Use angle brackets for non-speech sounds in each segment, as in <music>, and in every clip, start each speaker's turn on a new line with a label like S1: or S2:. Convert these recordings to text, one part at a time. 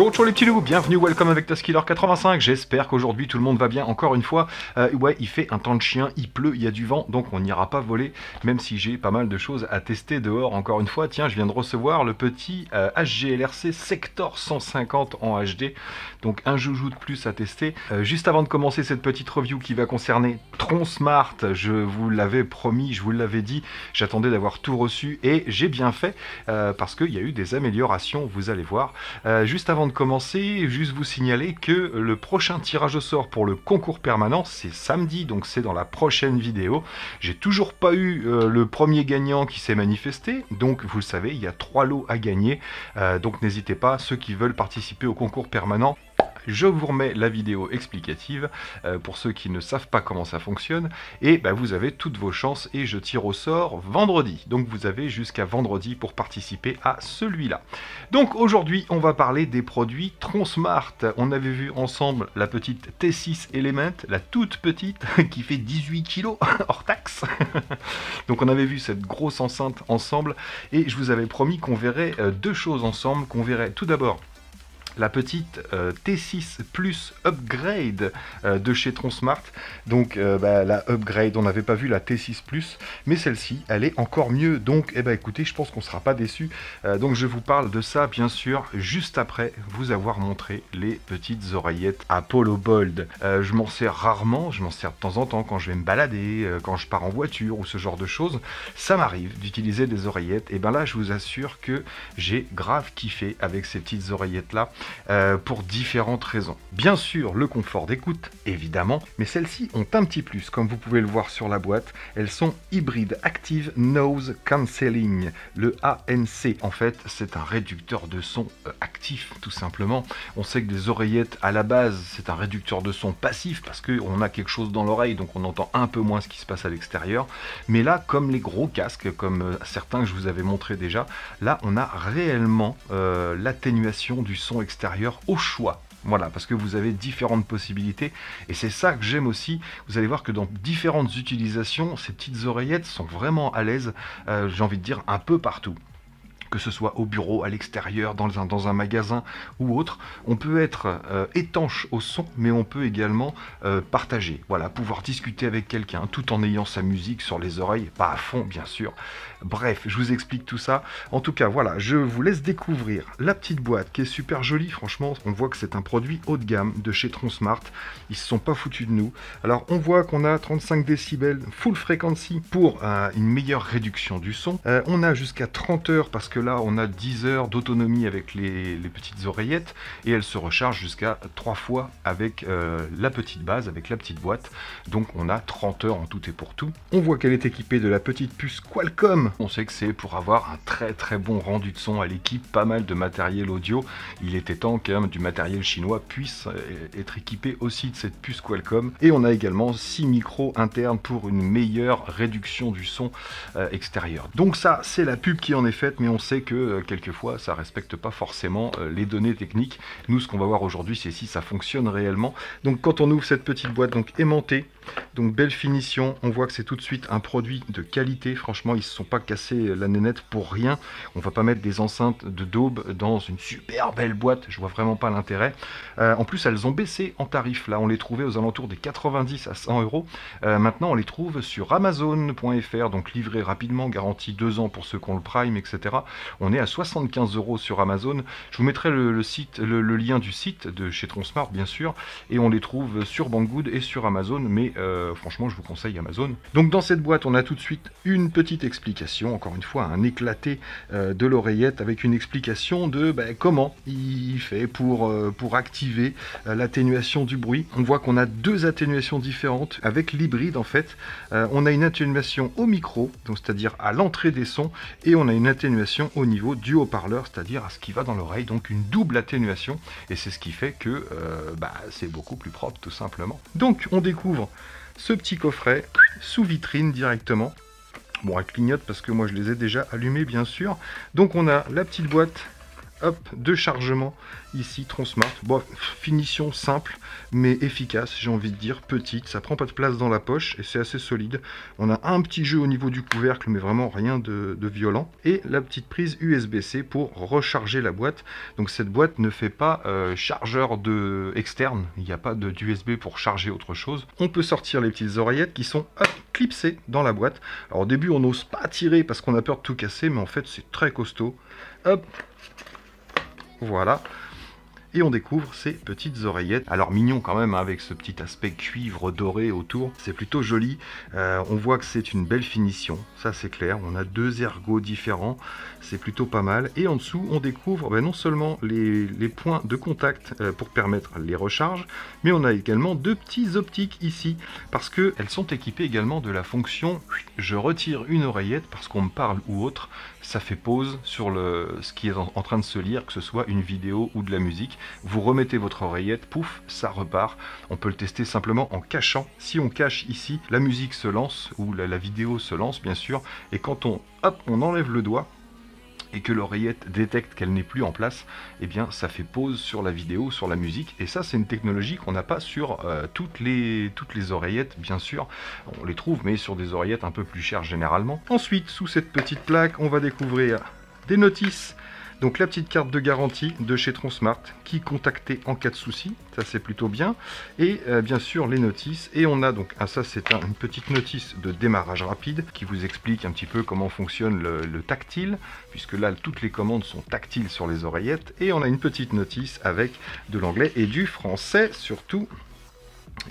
S1: Ciao ciao les petits loups, bienvenue, welcome avec Taskiller 85, j'espère qu'aujourd'hui tout le monde va bien encore une fois. Euh, ouais, il fait un temps de chien, il pleut, il y a du vent, donc on n'ira pas voler, même si j'ai pas mal de choses à tester dehors encore une fois. Tiens, je viens de recevoir le petit euh, HGLRC Sector 150 en HD, donc un joujou de plus à tester. Euh, juste avant de commencer cette petite review qui va concerner Tron Smart, je vous l'avais promis, je vous l'avais dit, j'attendais d'avoir tout reçu et j'ai bien fait parce qu'il y a eu des améliorations, vous allez voir. juste avant de commencer, juste vous signaler que le prochain tirage au sort pour le concours permanent, c'est samedi, donc c'est dans la prochaine vidéo. J'ai toujours pas eu euh, le premier gagnant qui s'est manifesté, donc vous le savez, il y a trois lots à gagner, euh, donc n'hésitez pas, ceux qui veulent participer au concours permanent, je vous remets la vidéo explicative euh, pour ceux qui ne savent pas comment ça fonctionne. Et bah, vous avez toutes vos chances et je tire au sort vendredi. Donc vous avez jusqu'à vendredi pour participer à celui-là. Donc aujourd'hui, on va parler des produits Tronsmart. On avait vu ensemble la petite T6 Element, la toute petite <laughs> qui fait 18 kg <laughs> hors taxe. <laughs> Donc on avait vu cette grosse enceinte ensemble et je vous avais promis qu'on verrait euh, deux choses ensemble, qu'on verrait tout d'abord la petite euh, T6 Plus Upgrade euh, de chez Tronsmart. Donc euh, bah, la Upgrade, on n'avait pas vu la T6 Plus, mais celle-ci, elle est encore mieux. Donc eh ben, écoutez, je pense qu'on ne sera pas déçu. donc je vous parle de ça, bien sûr, juste après vous avoir montré les petites oreillettes Apollo Bold. je m'en sers rarement, je m'en sers de temps en temps quand je vais me balader, quand je pars en voiture ou ce genre de choses. Ça m'arrive d'utiliser des oreillettes. Et ben là, je vous assure que j'ai grave kiffé avec ces petites oreillettes-là. Euh, pour différentes raisons. Bien sûr, le confort d'écoute, évidemment, mais celles-ci ont un petit plus, comme vous pouvez le voir sur la boîte. Elles sont hybrides Active Nose Cancelling, le ANC. En fait, c'est un réducteur de son euh, actif, tout simplement. On sait que des oreillettes, à la base, c'est un réducteur de son passif, parce qu'on a quelque chose dans l'oreille, donc on entend un peu moins ce qui se passe à l'extérieur. Mais là, comme les gros casques, comme euh, certains que je vous avais montré déjà, là, on a réellement l'atténuation du son extérieur au choix. Voilà, parce que vous avez différentes possibilités. Et c'est ça que j'aime aussi. Vous allez voir que dans différentes utilisations, ces petites oreillettes sont vraiment à l'aise, euh, j'ai envie de dire, un peu partout que ce soit au bureau, à l'extérieur, dans un, dans un magasin ou autre. On peut être euh, étanche au son, mais on peut également euh, partager. Voilà, pouvoir discuter avec quelqu'un tout en ayant sa musique sur les oreilles, pas à fond bien sûr. Bref, je vous explique tout ça. En tout cas, voilà, je vous laisse découvrir la petite boîte qui est super jolie. Franchement, on voit que c'est un produit haut de gamme de chez Tronsmart. Ils se sont pas foutus de nous. Alors, on voit qu'on a 35 décibels full frequency pour euh, une meilleure réduction du son. on a jusqu'à 30 heures parce que là, on a 10 heures d'autonomie avec les, petites oreillettes et elle se recharge jusqu'à 3 fois avec euh, la petite base, avec la petite boîte. Donc on a 30 heures en tout et pour tout. On voit qu'elle est équipée de la petite puce Qualcomm. On sait que c'est pour avoir un très très bon rendu de son à l'équipe, pas mal de matériel audio. Il était temps qu'un du matériel chinois puisse euh, être équipé aussi de cette puce Qualcomm. Et on a également 6 micros internes pour une meilleure réduction du son euh, extérieur. Donc ça, c'est la pub qui en est faite, mais on sait que euh, quelquefois ça respecte pas forcément les données techniques. Nous, ce qu'on va voir aujourd'hui, c'est si ça fonctionne réellement. Donc quand on ouvre cette petite boîte donc aimantée, donc belle finition, on voit que c'est tout de suite un produit de qualité. Franchement, ils se sont pas cassés la nénette pour rien. On va pas mettre des enceintes de daube dans une super belle boîte. Je vois vraiment pas l'intérêt. Euh, en plus, elles ont baissé en tarif. Là, on les trouvait aux alentours des 90 à 100 euros. maintenant, on les trouve sur Amazon.fr, donc livré rapidement, garantie 2 ans pour ceux qui ont le Prime, etc. On est à 75 euros sur Amazon. Je vous mettrai le, site, le, lien du site de chez Tronsmart, bien sûr, et on les trouve sur Banggood et sur Amazon, mais euh, franchement, je vous conseille Amazon. Donc dans cette boîte, on a tout de suite une petite explication, encore une fois, un éclaté euh, de l'oreillette avec une explication de ben, comment il fait pour, euh, activer l'atténuation du bruit. On voit qu'on a deux atténuations différentes avec l'hybride en fait. on a une atténuation au micro, donc c'est-à-dire à l'entrée des sons, et on a une atténuation au niveau du haut-parleur, c'est-à-dire à ce qui va dans l'oreille, donc une double atténuation, et c'est ce qui fait que euh, bah, c'est beaucoup plus propre tout simplement. Donc on découvre ce petit coffret sous vitrine directement. Bon, elle clignote parce que moi je les ai déjà allumés bien sûr. Donc on a la petite boîte hop, de chargement ici, Tronsmart. Bon, finition simple, mais efficace, j'ai envie de dire, petite. Ça prend pas de place dans la poche et c'est assez solide. On a un petit jeu au niveau du couvercle, mais vraiment rien de, violent. Et la petite prise USB-C pour recharger la boîte. Donc cette boîte ne fait pas euh, chargeur de externe. Il n'y a pas d'USB pour charger autre chose. On peut sortir les petites oreillettes qui sont clipsées dans la boîte. Alors au début, on n'ose pas tirer parce qu'on a peur de tout casser, mais en fait, c'est très costaud. Hop, voilà et on découvre ces petites oreillettes. Alors mignon quand même hein, avec ce petit aspect cuivre doré autour, c'est plutôt joli. Euh, on voit que c'est une belle finition, ça c'est clair. On a deux ergots différents, c'est plutôt pas mal. Et en dessous, on découvre ben, non seulement les, points de contact euh, pour permettre les recharges, mais on a également deux petits optiques ici parce qu'elles sont équipées également de la fonction je retire une oreillette parce qu'on me parle ou autre, ça fait pause sur ce qui est en train de se lire, que ce soit une vidéo ou de la musique vous remettez votre oreillette, pouf, ça repart. On peut le tester simplement en cachant. Si on cache ici, la musique se lance, ou la, vidéo se lance bien sûr, et quand on enlève le doigt, et que l'oreillette détecte qu'elle n'est plus en place, eh bien ça fait pause sur la vidéo, sur la musique, et ça c'est une technologie qu'on n'a pas sur euh, toutes, les, toutes les oreillettes, bien sûr, on les trouve, mais sur des oreillettes un peu plus chères généralement. Ensuite, sous cette petite plaque, on va découvrir des notices donc la petite carte de garantie de chez Tronsmart qui contacter en cas de souci, ça c'est plutôt bien. Et euh, bien sûr les notices. Et on a donc, ah, ça c'est une petite notice de démarrage rapide qui vous explique un petit peu comment fonctionne le tactile, puisque là toutes les commandes sont tactiles sur les oreillettes. Et on a une petite notice avec de l'anglais et du français surtout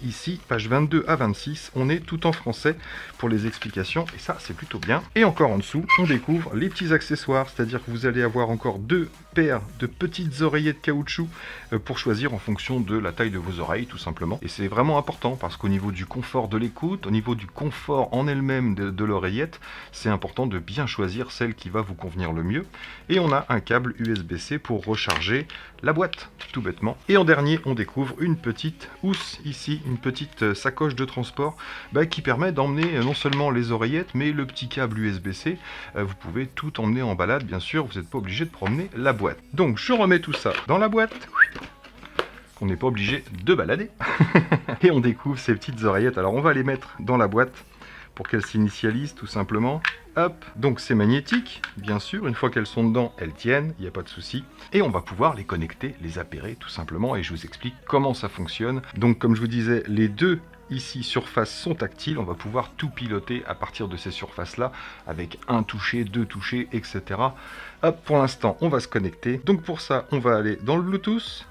S1: Ici, page 22 à 26, on est tout en français pour les explications, et ça, c'est plutôt bien. Et encore en dessous, on découvre les petits accessoires, c'est-à-dire que vous allez avoir encore deux paires de petites oreillettes caoutchouc euh, pour choisir en fonction de la taille de vos oreilles, tout simplement. Et c'est vraiment important, parce qu'au niveau du confort de l'écoute, au niveau du confort en elle-même de, de l'oreillette, c'est important de bien choisir celle qui va vous convenir le mieux. Et on a un câble USB-C pour recharger la boîte, tout bêtement. Et en dernier, on découvre une petite housse ici une petite euh, sacoche de transport bah, qui permet d'emmener euh, non seulement les oreillettes, mais le petit câble USB-C. Euh, vous pouvez tout emmener en balade, bien sûr, vous n'êtes pas obligé de promener la boîte. Donc je remets tout ça dans la boîte. On n'est pas obligé de balader. <laughs> Et on découvre ces petites oreillettes. Alors on va les mettre dans la boîte pour qu'elles s'initialisent tout simplement. Hop, donc c'est magnétique, bien sûr, une fois qu'elles sont dedans, elles tiennent, il n'y a pas de souci. Et on va pouvoir les connecter, les appairer tout simplement, et je vous explique comment ça fonctionne. Donc comme je vous disais, les deux ici surfaces sont tactiles, on va pouvoir tout piloter à partir de ces surfaces-là, avec un toucher, deux touchés, etc. Hop, pour l'instant, on va se connecter. Donc pour ça, on va aller dans le Bluetooth.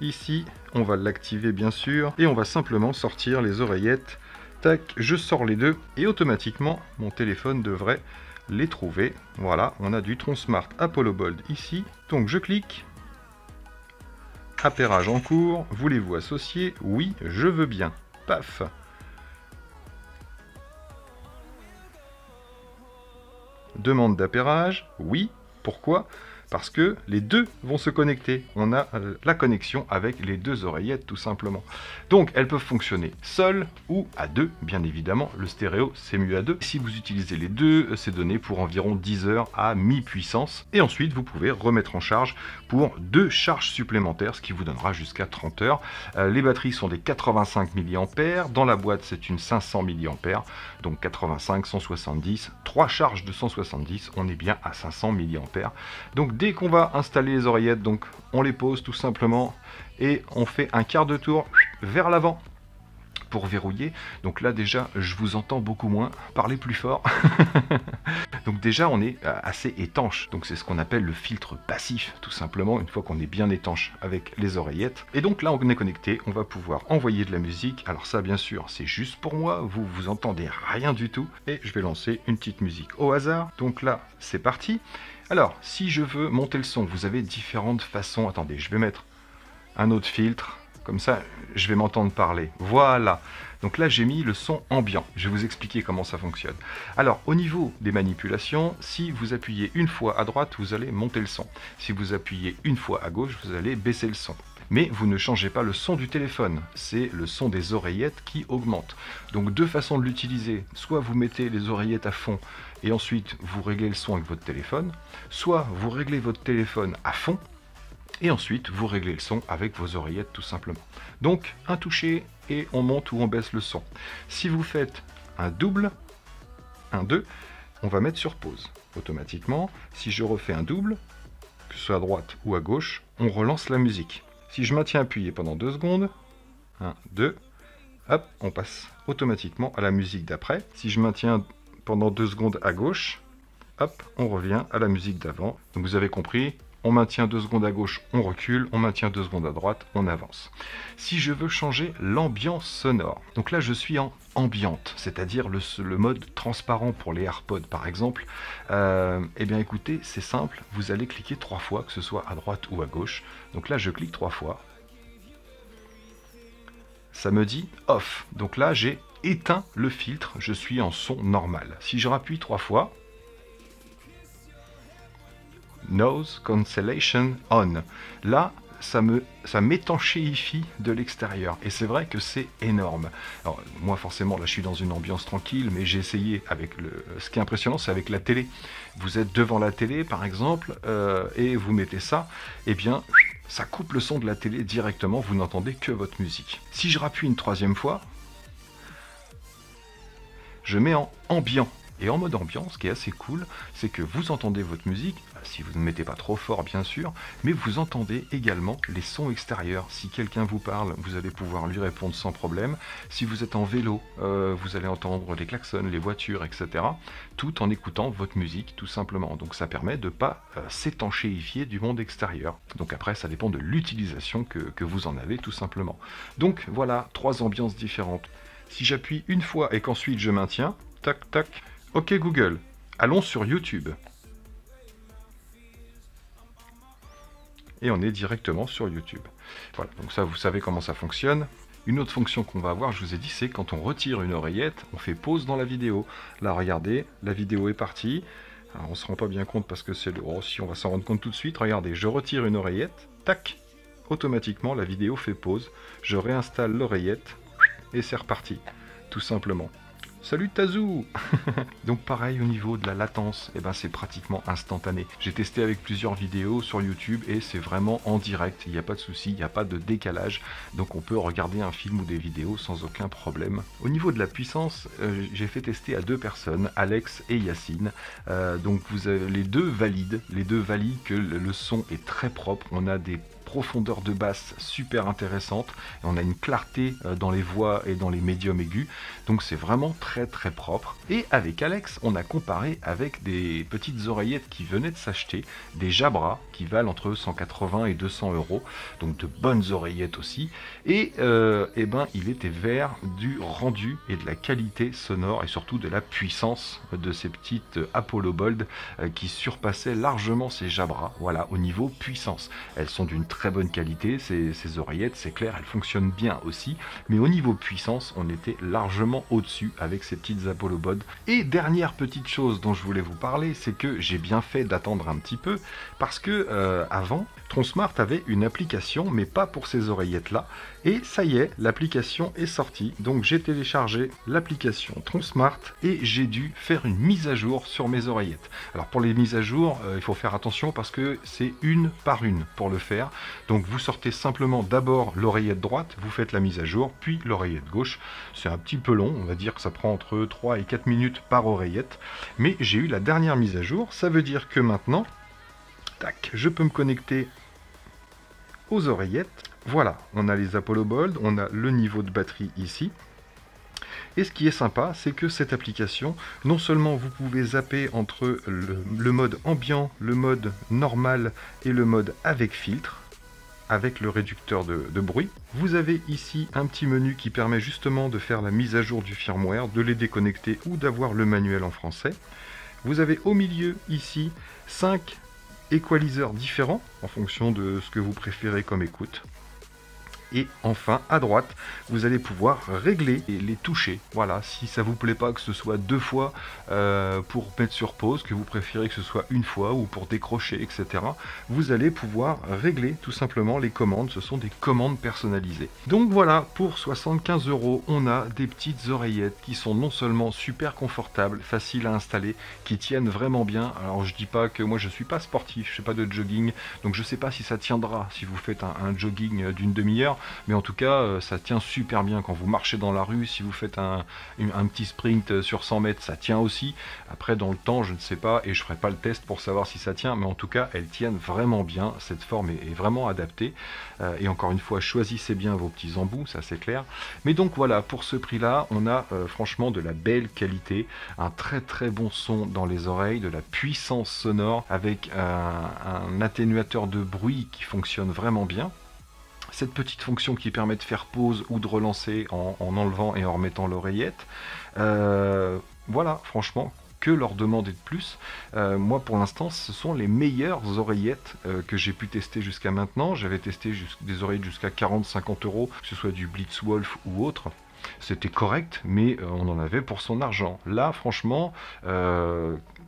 S1: Ici, on va l'activer bien sûr, et on va simplement sortir les oreillettes Tac, je sors les deux et automatiquement mon téléphone devrait les trouver. Voilà, on a du Tron Smart Apollo Bold ici. Donc je clique. Appairage en cours. Voulez-vous associer? Oui, je veux bien. Paf Demande d'appairage Oui. Pourquoi? Parce que les deux vont se connecter. On a euh, la connexion avec les deux oreillettes tout simplement. Donc elles peuvent fonctionner seules ou à deux, bien évidemment. Le stéréo c'est mieux à deux. Si vous utilisez les deux, euh, c'est donné pour environ 10 heures à mi-puissance. Et ensuite vous pouvez remettre en charge pour deux charges supplémentaires, ce qui vous donnera jusqu'à 30 heures. Euh, les batteries sont des 85 mAh. Dans la boîte c'est une 500 mAh. Donc 85, 170, trois charges de 170, on est bien à 500 mAh. Donc dès qu'on va installer les oreillettes, donc on les pose tout simplement et on fait un quart de tour vers l'avant pour verrouiller. Donc là déjà, je vous entends beaucoup moins, parler plus fort. <laughs> Donc déjà, on est euh, assez étanche. Donc c'est ce qu'on appelle le filtre passif, tout simplement, une fois qu'on est bien étanche avec les oreillettes. Et donc là, on est connecté, on va pouvoir envoyer de la musique. Alors ça, bien sûr, c'est juste pour moi, vous vous entendez rien du tout. Et je vais lancer une petite musique au hasard. Donc là, c'est parti. Alors, si je veux monter le son, vous avez différentes façons. Attendez, je vais mettre un autre filtre. Comme ça, je vais m'entendre parler. Voilà. Donc là, j'ai mis le son ambiant. Je vais vous expliquer comment ça fonctionne. Alors, au niveau des manipulations, si vous appuyez une fois à droite, vous allez monter le son. Si vous appuyez une fois à gauche, vous allez baisser le son. Mais vous ne changez pas le son du téléphone, c'est le son des oreillettes qui augmente. Donc deux façons de l'utiliser, soit vous mettez les oreillettes à fond et ensuite vous réglez le son avec votre téléphone, soit vous réglez votre téléphone à fond et ensuite vous réglez le son avec vos oreillettes tout simplement. Donc un toucher et on monte ou on baisse le son. Si vous faites un double, un 2, on va mettre sur pause. Automatiquement, si je refais un double, que ce soit à droite ou à gauche, on relance la musique. Si je maintiens appuyé pendant 2 secondes, 1, 2, hop, on passe automatiquement à la musique d'après. Si je maintiens pendant 2 secondes à gauche, hop, on revient à la musique d'avant. Donc vous avez compris, on maintient 2 secondes à gauche, on recule, on maintient 2 secondes à droite, on avance. Si je veux changer l'ambiance sonore, donc là je suis en ambiante, c'est-à-dire le, mode transparent pour les AirPods par exemple, euh, eh bien écoutez, c'est simple, vous allez cliquer trois fois, que ce soit à droite ou à gauche. Donc là je clique trois fois. Ça me dit off. Donc là j'ai éteint le filtre, je suis en son normal. Si je rappuie trois fois, Nose Cancellation On. Là, ça me ça m'étanchéifie de l'extérieur et c'est vrai que c'est énorme. Alors moi forcément là je suis dans une ambiance tranquille mais j'ai essayé avec le ce qui est impressionnant c'est avec la télé. Vous êtes devant la télé par exemple euh, et vous mettez ça et eh bien ça coupe le son de la télé directement vous n'entendez que votre musique. Si je rappuie une troisième fois je mets en ambiant et en mode ambiance, ce qui est assez cool, c'est que vous entendez votre musique, si vous ne mettez pas trop fort bien sûr, mais vous entendez également les sons extérieurs. Si quelqu'un vous parle, vous allez pouvoir lui répondre sans problème. Si vous êtes en vélo, euh, vous allez entendre les klaxons, les voitures, etc. Tout en écoutant votre musique tout simplement. Donc ça permet de ne pas euh, s'étanchéifier du monde extérieur. Donc après, ça dépend de l'utilisation que, que vous en avez tout simplement. Donc voilà, trois ambiances différentes. Si j'appuie une fois et qu'ensuite je maintiens, tac tac, Ok Google, allons sur YouTube. Et on est directement sur YouTube. Voilà, donc ça vous savez comment ça fonctionne. Une autre fonction qu'on va avoir, je vous ai dit, c'est quand on retire une oreillette, on fait pause dans la vidéo. Là, regardez, la vidéo est partie. On se rend pas bien compte parce que c'est le... Oh, si, on va s'en rendre compte tout de suite. Regardez, je retire une oreillette, tac, automatiquement, la vidéo fait pause. Je réinstalle l'oreillette et c'est reparti, tout simplement. Salut Tazou. <laughs> Donc pareil au niveau de la latence, eh ben c'est pratiquement instantané. J'ai testé avec plusieurs vidéos sur YouTube et c'est vraiment en direct, il n'y a pas de souci, il n'y a pas de décalage, donc on peut regarder un film ou des vidéos sans aucun problème. Au niveau de la puissance, euh, j'ai fait tester à deux personnes, Alex et Yacine, euh, donc vous avez les deux valides, les deux valident que le son est très propre, on a des profondeur de basse super intéressante. Et on a une clarté euh, dans les voix et dans les médiums aigus. Donc c'est vraiment très très propre. Et avec Alex, on a comparé avec des petites oreillettes qui venaient de s'acheter, des Jabra qui valent entre 180 et 200 euros. Donc de bonnes oreillettes aussi. Et, euh, eh ben, il était vers du rendu et de la qualité sonore et surtout de la puissance de ces petites Apollo Bold euh, qui surpassaient largement ces Jabra. Voilà, au niveau puissance. Elles sont d'une très très bonne qualité, ces, oreillettes, c'est clair, elles fonctionnent bien aussi, mais au niveau puissance, on était largement au-dessus avec ces petites Apollo Bod. Et dernière petite chose dont je voulais vous parler, c'est que j'ai bien fait d'attendre un petit peu, parce que euh, avant, Tronsmart avait une application, mais pas pour ces oreillettes-là, et ça y est, l'application est sortie, donc j'ai téléchargé l'application Tronsmart et j'ai dû faire une mise à jour sur mes oreillettes. Alors pour les mises à jour, euh, il faut faire attention parce que c'est une par une pour le faire. Donc vous sortez simplement d'abord l'oreillette droite, vous faites la mise à jour, puis l'oreillette gauche. C'est un petit peu long, on va dire que ça prend entre 3 et 4 minutes par oreillette. Mais j'ai eu la dernière mise à jour, ça veut dire que maintenant, tac, je peux me connecter aux oreillettes voilà, on a les Apollo Bold, on a le niveau de batterie ici. Et ce qui est sympa, c'est que cette application, non seulement vous pouvez zapper entre le, mode ambiant, le mode normal et le mode avec filtre, avec le réducteur de, de, bruit. Vous avez ici un petit menu qui permet justement de faire la mise à jour du firmware, de les déconnecter ou d'avoir le manuel en français. Vous avez au milieu ici 5 équaliseurs différents en fonction de ce que vous préférez comme écoute. Et enfin, à droite, vous allez pouvoir régler et les toucher. Voilà, si ça vous plaît pas que ce soit deux fois euh, pour mettre sur pause, que vous préférez que ce soit une fois ou pour décrocher, etc. Vous allez pouvoir régler tout simplement les commandes. Ce sont des commandes personnalisées. Donc voilà, pour 75 euros, on a des petites oreillettes qui sont non seulement super confortables, faciles à installer, qui tiennent vraiment bien. Alors je dis pas que moi je suis pas sportif, je fais pas de jogging, donc je sais pas si ça tiendra si vous faites un jogging d'une demi-heure mais en tout cas euh, ça tient super bien quand vous marchez dans la rue, si vous faites un, petit sprint sur 100 mètres, ça tient aussi. Après dans le temps, je ne sais pas et je ferai pas le test pour savoir si ça tient, mais en tout cas elles tiennent vraiment bien, cette forme est, vraiment adaptée. Euh, et encore une fois, choisissez bien vos petits embouts, ça c'est clair. Mais donc voilà, pour ce prix-là, on a euh, franchement de la belle qualité, un très très bon son dans les oreilles, de la puissance sonore avec un atténuateur de bruit qui fonctionne vraiment bien cette petite fonction qui permet de faire pause ou de relancer en, enlevant et en remettant l'oreillette. Euh, voilà, franchement, que leur demander de plus euh, Moi, pour l'instant, ce sont les meilleures oreillettes euh, que j'ai pu tester jusqu'à maintenant. J'avais testé des oreillettes jusqu'à 40-50 euros, que ce soit du Blitzwolf ou autre c'était correct, mais on en avait pour son argent. Là, franchement,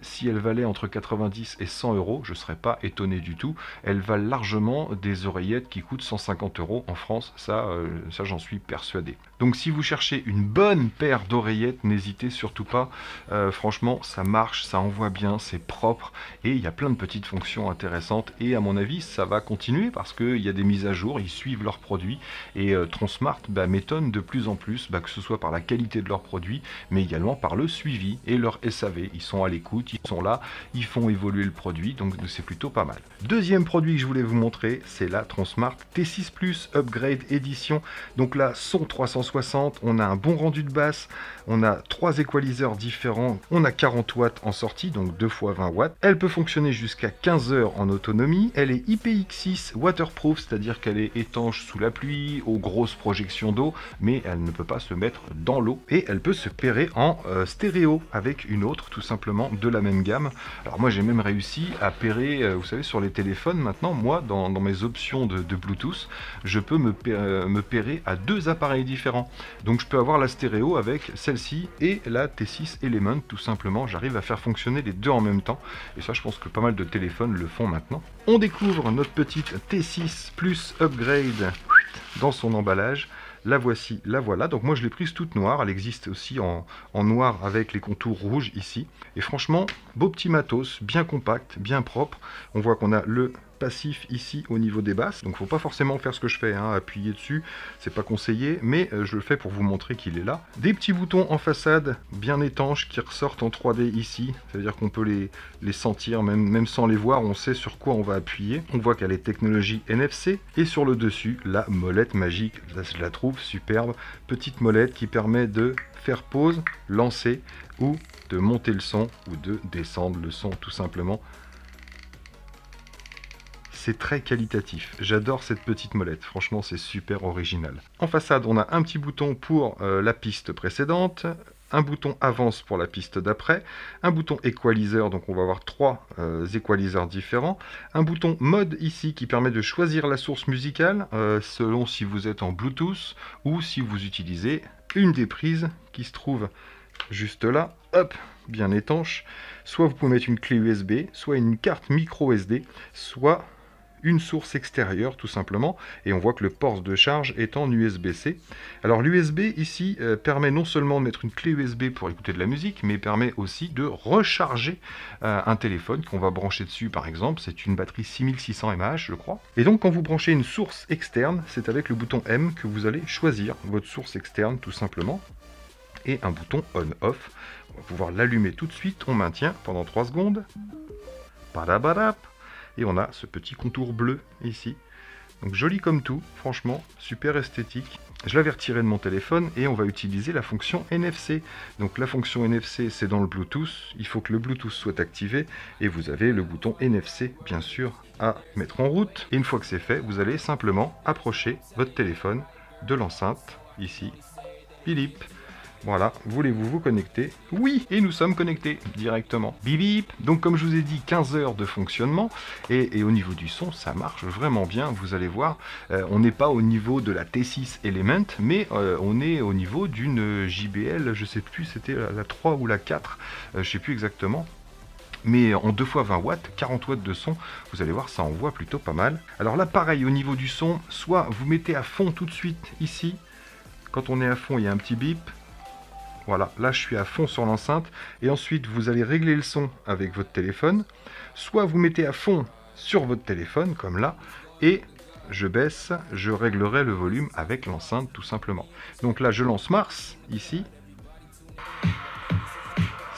S1: si elle valait entre 90 et 100 euros, je ne serais pas étonné du tout. Elle valent largement des oreillettes qui coûtent 150 euros en France, ça, euh, ça j'en suis persuadé. Donc si vous cherchez une bonne paire d'oreillettes, n'hésitez surtout pas. Euh, franchement, ça marche, ça envoie bien, c'est propre et il y a plein de petites fonctions intéressantes. Et à mon avis, ça va continuer parce qu'il y a des mises à jour, ils suivent leurs produits et euh, Transmart bah, m'étonne de plus en plus, bah, que ce soit par la qualité de leurs produits, mais également par le suivi et leur SAV. Ils sont à l'écoute, sont là, ils font évoluer le produit, donc c'est plutôt pas mal. Deuxième produit que je voulais vous montrer, c'est la Transmart T6 Plus Upgrade Edition. Donc là, son 360 on a un bon rendu de basse, on a trois équaliseurs différents, on a 40 watts en sortie, donc 2 fois 20 watts. Elle peut fonctionner jusqu'à 15 heures en autonomie, elle est IPX6 waterproof, c'est-à-dire qu'elle est étanche sous la pluie, aux grosses projections d'eau, mais elle ne peut pas se mettre dans l'eau, et elle peut se pairer en euh, stéréo avec une autre, tout simplement, de la même gamme. Alors moi j'ai même réussi à pairer, euh, vous savez, sur les téléphones, maintenant, moi, dans, mes options de, Bluetooth, je peux me, euh, me pairer à deux appareils différents. Donc je peux avoir la stéréo avec celle-ci et la T6 Element tout simplement. J'arrive à faire fonctionner les deux en même temps. Et ça je pense que pas mal de téléphones le font maintenant. On découvre notre petite T6 Plus Upgrade dans son emballage. La voici, la voilà. Donc moi je l'ai prise toute noire. Elle existe aussi en, noir avec les contours rouges ici. Et franchement, beau petit matos, bien compact, bien propre. On voit qu'on a le passif ici au niveau des basses. Donc faut pas forcément faire ce que je fais, hein, appuyer dessus, c'est pas conseillé, mais euh, je le fais pour vous montrer qu'il est là. Des petits boutons en façade bien étanches qui ressortent en 3D ici, c'est-à-dire qu'on peut les, sentir même, même sans les voir, on sait sur quoi on va appuyer. On voit qu'elle est technologie NFC et sur le dessus la molette magique, là je la trouve superbe, petite molette qui permet de faire pause, lancer ou de monter le son ou de descendre le son tout simplement c'est très qualitatif. J'adore cette petite molette, franchement c'est super original. En façade, on a un petit bouton pour euh, la piste précédente, un bouton avance pour la piste d'après, un bouton equalizer, donc on va avoir trois euh, différents, un bouton mode ici qui permet de choisir la source musicale euh, selon si vous êtes en Bluetooth ou si vous utilisez une des prises qui se trouve juste là, hop, bien étanche. Soit vous pouvez mettre une clé USB, soit une carte micro SD, soit une source extérieure tout simplement et on voit que le port de charge est en USB-C. Alors l'USB ici euh, permet non seulement de mettre une clé USB pour écouter de la musique mais permet aussi de recharger euh, un téléphone qu'on va brancher dessus par exemple, c'est une batterie 6600 mAh je crois. Et donc quand vous branchez une source externe, c'est avec le bouton M que vous allez choisir votre source externe tout simplement et un bouton on-off. On va pouvoir l'allumer tout de suite, on maintient pendant 3 secondes. Padabadap et on a ce petit contour bleu ici. Donc joli comme tout, franchement, super esthétique. Je l'avais retiré de mon téléphone et on va utiliser la fonction NFC. Donc la fonction NFC c'est dans le Bluetooth, il faut que le Bluetooth soit activé et vous avez le bouton NFC bien sûr à mettre en route. Et une fois que c'est fait, vous allez simplement approcher votre téléphone de l'enceinte ici. Philippe. Voilà, voulez-vous vous connecter Oui, et nous sommes connectés directement. Bip bip Donc comme je vous ai dit, 15 heures de fonctionnement, et, au niveau du son, ça marche vraiment bien, vous allez voir. Euh, on n'est pas au niveau de la T6 Element, mais euh, on est au niveau d'une JBL, je sais plus, c'était la, 3 ou la 4, euh, je sais plus exactement mais en 2 fois 20 watts, 40 watts de son, vous allez voir, ça envoie plutôt pas mal. Alors là, pareil, au niveau du son, soit vous mettez à fond tout de suite ici, quand on est à fond, il y a un petit bip, voilà, là je suis à fond sur l'enceinte. Et ensuite, vous allez régler le son avec votre téléphone. Soit vous mettez à fond sur votre téléphone, comme là, et je baisse, je réglerai le volume avec l'enceinte tout simplement. Donc là, je lance Mars, ici.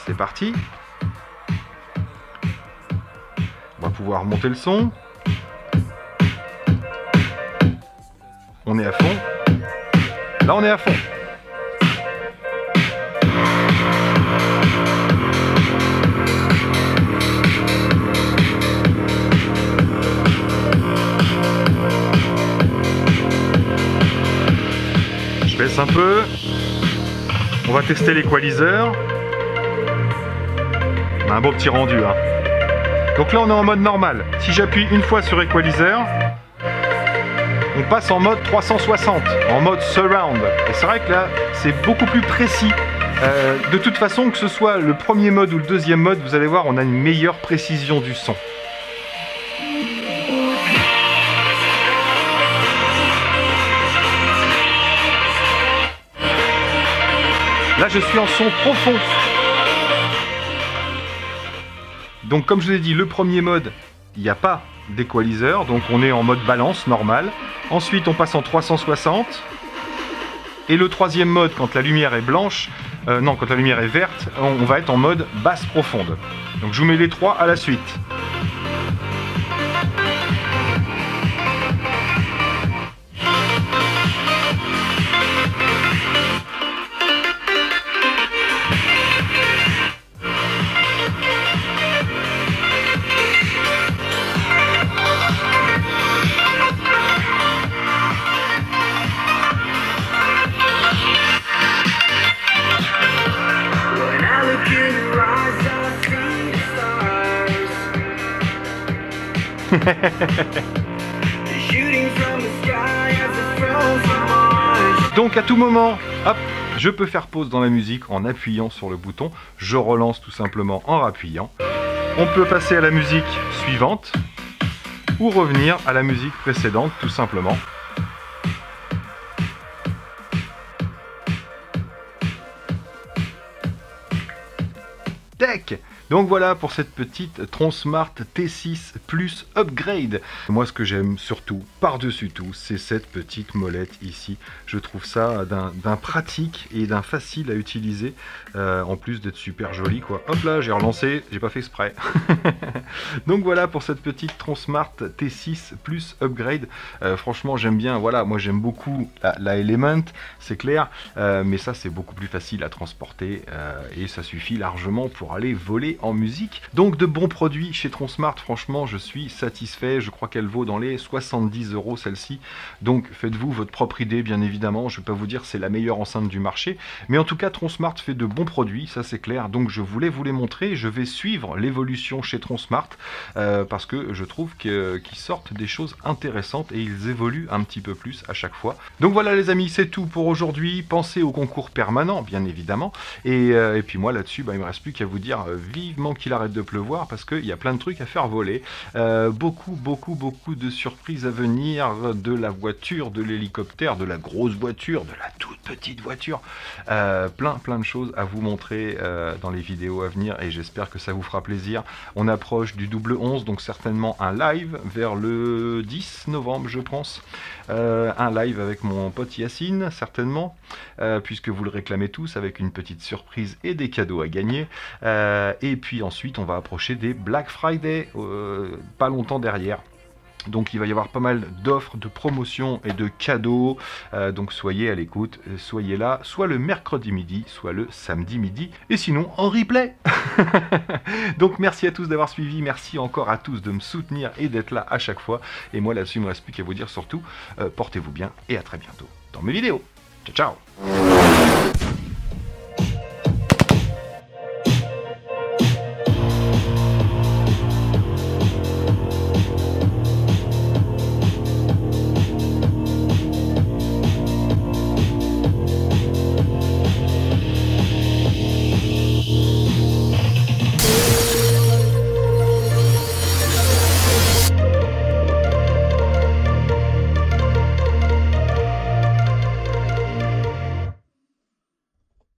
S1: C'est parti. On va pouvoir monter le son. On est à fond. Là, on est à fond. Un peu. On va tester l'équaliseur. Un beau petit rendu. Hein. Donc là on est en mode normal. Si j'appuie une fois sur équaliseur, on passe en mode 360, en mode surround. Et c'est vrai que là c'est beaucoup plus précis. Euh, de toute façon, que ce soit le premier mode ou le deuxième mode, vous allez voir, on a une meilleure précision du son. Je suis en son profond. Donc, comme je vous ai dit, le premier mode, il n'y a pas d'équaliseur. Donc, on est en mode balance, normal. Ensuite, on passe en 360. Et le troisième mode, quand la lumière est blanche, euh, non, quand la lumière est verte, on va être en mode basse profonde. Donc, je vous mets les trois à la suite. <laughs> Donc à tout moment, hop, je peux faire pause dans la musique en appuyant sur le bouton. Je relance tout simplement en rappuyant. On peut passer à la musique suivante ou revenir à la musique précédente tout simplement. Tech donc voilà pour cette petite Tronsmart T6 Plus Upgrade. Moi ce que j'aime surtout, par-dessus tout, c'est cette petite molette ici. Je trouve ça d'un pratique et d'un facile à utiliser, euh, en plus d'être super joli. Hop là, j'ai relancé, j'ai pas fait exprès. <laughs> Donc voilà pour cette petite Tronsmart T6 Plus Upgrade. Euh, franchement j'aime bien, voilà, moi j'aime beaucoup la, Element, c'est clair, euh, mais ça c'est beaucoup plus facile à transporter et ça suffit largement pour aller voler en musique. Donc de bons produits chez Tronsmart, franchement je suis satisfait, je crois qu'elle vaut dans les 70 euros celle-ci. Donc faites-vous votre propre idée bien évidemment, je vais pas vous dire c'est la meilleure enceinte du marché, mais en tout cas Tronsmart fait de bons produits, ça c'est clair, donc je voulais vous les montrer, je vais suivre l'évolution chez Tronsmart, euh, parce que je trouve qu'ils sortent des choses intéressantes et ils évoluent un petit peu plus à chaque fois. Donc voilà les amis, c'est tout pour aujourd'hui, pensez au concours permanent bien évidemment, et, euh, puis moi là-dessus, bah, il me reste plus qu'à vous dire euh, qu'il arrête de pleuvoir parce qu'il y a plein de trucs à faire voler. Euh, beaucoup, beaucoup, beaucoup de surprises à venir de la voiture, de l'hélicoptère, de la grosse voiture, de la toute petite voiture. Euh, plein, plein de choses à vous montrer euh, dans les vidéos à venir et j'espère que ça vous fera plaisir. On approche du double 11, donc certainement un live vers le 10 novembre, je pense. un live avec mon pote Yacine, certainement, puisque vous le réclamez tous avec une petite surprise et des cadeaux à gagner. et et puis ensuite, on va approcher des Black Friday, euh, pas longtemps derrière. Donc il va y avoir pas mal d'offres, de promotions et de cadeaux. Euh, donc soyez à l'écoute, soyez là, soit le mercredi midi, soit le samedi midi. Et sinon en replay. <laughs> donc merci à tous d'avoir suivi, merci encore à tous de me soutenir et d'être là à chaque fois. Et moi là-dessus, il ne me reste plus qu'à vous dire surtout, euh, portez-vous bien et à très bientôt dans mes vidéos. Ciao ciao